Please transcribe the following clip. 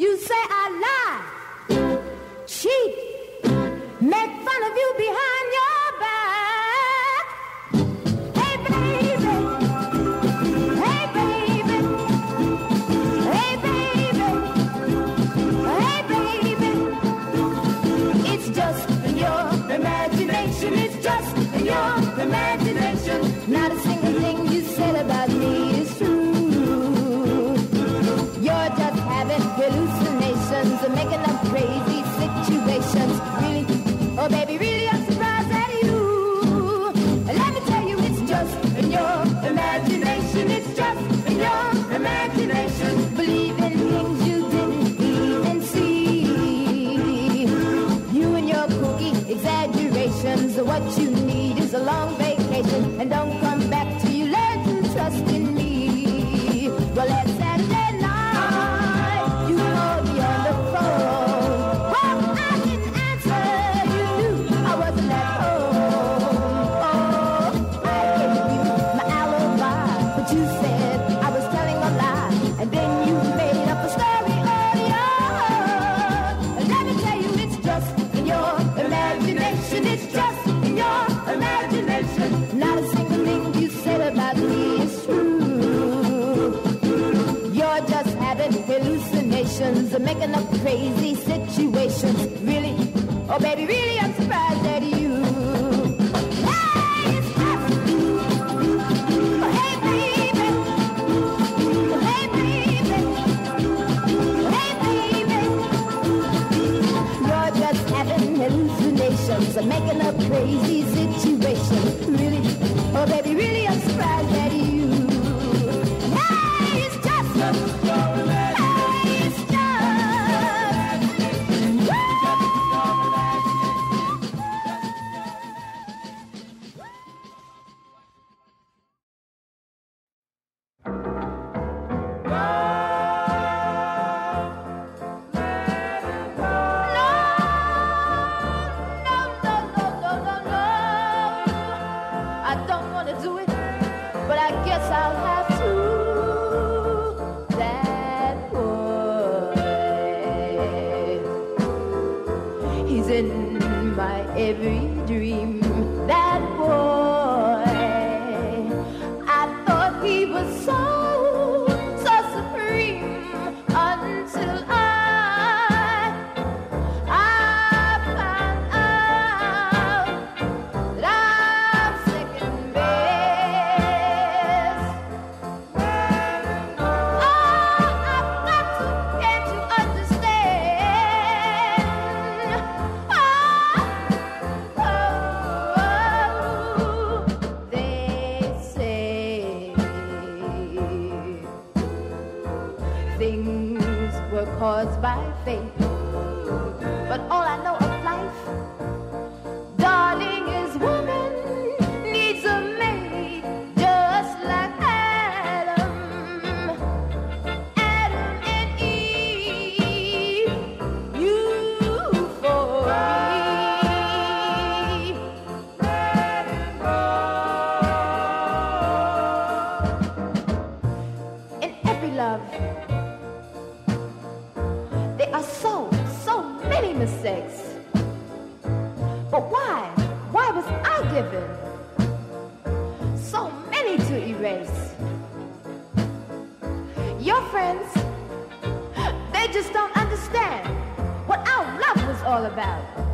You say I lie, cheat, make fun of you behind your back. Hey baby, hey baby, hey baby, hey baby. It's just your imagination. It's just your imagination. Not a single What you need is a long vacation. And don't come hallucinations and making up crazy situations. Really, oh baby, really, I'm surprised at you. Hallucinations making up crazy situations. Really, oh baby, really, I'm surprised I don't want to do it, but I guess I'll have to. That boy, he's in my every dream. That caused by fate. Are so, so many mistakes. But why? Why was I given so many to erase? Your friends, they just don't understand what our love was all about.